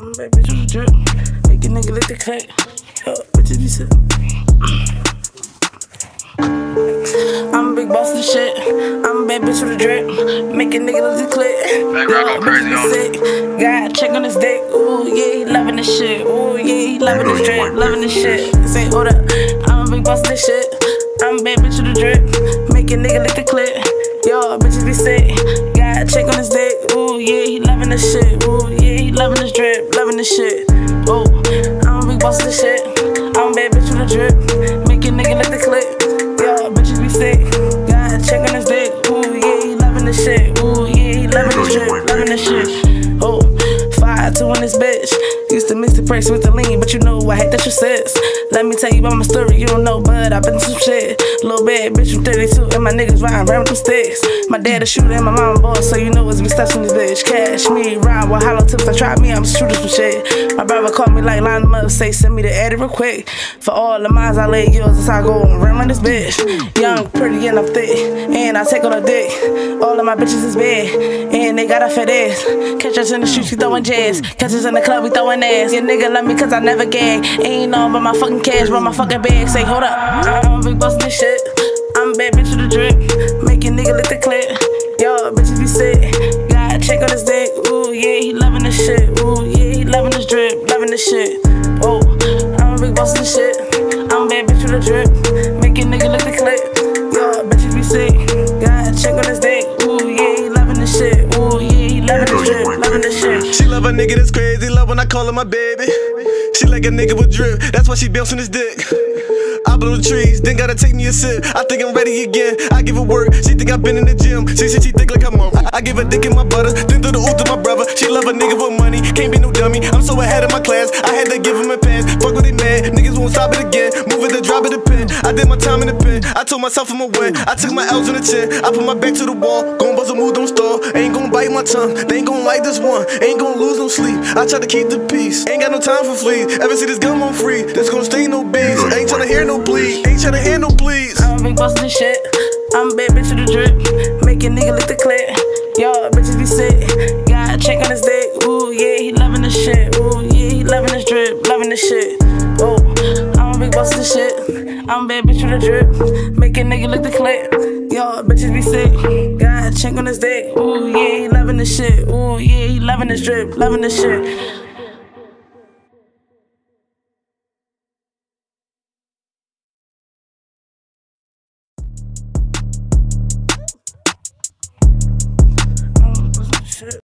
I'm bad bitch with a drip. Make a nigga lick the cut. Yo, bitches be sick. Mm. I'm a big boss of shit. I'm a bad bitch with a drip. Make a nigga the. Back rock go crazy, bitches be sick. God check on his dick. Ooh, yeah, he loving this shit. Ooh, yeah, he loving this drip. Loving this shit. Say, hold up. I'm a big boss of this shit. I'm a bad bitch with a drip. Make a nigga lick the clit. Yo, bitches be sick. God check on his dick. Ooh, yeah, he loving this shit. Ooh, yeah, loving this drip. Loving this shit. Oh, I'm a big boss of this shit. I'm a bad bitch with a drip. Make a nigga lick the clit. Yo, bitches be sick. God check on his dick. Ooh, yeah, he loving this shit. Ooh, yeah, he loving this drip. Loving this shit. Oh, five, two in this bitch. Used to mix the price with the lean, but you know I hate that you sis. Let me tell you about my story, you don't know, but I've been through some shit. Little bad bitch from 32, and my niggas riding around with them sticks. My dad a shooter and my mom a boss, so you know it's be steps in this bitch. Cash me, ride with hollow tips. I tried me, I'm shooting some shit. My brother called me like line them up, say send me the edit real quick. For all the miles I lay yours, as I go and on this bitch. Young, pretty, and I'm thick, and I take on a dick. All of my bitches is bad, and they got a fat ass. Catch us in the streets, we throwing jazz. Catch us in the club, we throwing ass. Your nigga love me cause I never gag. Ain't all but my fucking cash, but my fucking bag. Say, hold up, I'm a big boss this shit. I'm a bad bitch with a drip. Make your nigga lick the clip. Yo, bitches be sick. God check on his dick. Ooh, yeah, he loving this shit. Ooh, yeah, he loving this drip. Loving this shit. Oh, I'm a big boss of this shit. I'm a bad bitch with a drip. Make your nigga lick the clip. Yo, bitches be sick. God check on his dick. Ooh, yeah, he loving this shit. Ooh, yeah, he loving this drip. Loving this shit. She love a nigga that's crazy, love when I call her my baby. She like a nigga with drip, that's why she bouncing his dick. I blow the trees, then gotta take me a sip. I think I'm ready again. I give her work, she think I've been in the gym. She said she think like I'm on. I give her dick in my butter, then through the ooh to my brother. She love a nigga with money, can't be no dummy. I'm so ahead of my class, I had to give him a pass. Fuck with they man. niggas won't stop it again. Move it, then drop it a pen. I did my time in the pen. I told myself I'ma win. I took my L's in the chin. I put my back to the wall. Gon' buzz a move, don't stall. Ain't gon' bite my tongue. They ain't gon' like this one. Ain't gon' lose no sleep. I try to keep the peace. Ain't got no time for fleas. Ever see this gun on free? This gon' stay no beans. Ain't tryna hear no bleed. Ain't tryna no please. I'm a big boss this shit. I'm a bad bitch with a drip. Make a nigga lick the clip. Y'all bitches be sick. God check on his dick. Ooh, yeah, he loving this shit. Ooh, yeah, he loving this drip. Loving this shit. Oh, I'm a big boss this shit. I'm a bad bitch with a drip. Make a nigga lick the clip. Y'all bitches be sick. God check on his dick. Ooh, yeah, he loving this shit. Ooh, yeah, he loving this drip. Loving this shit.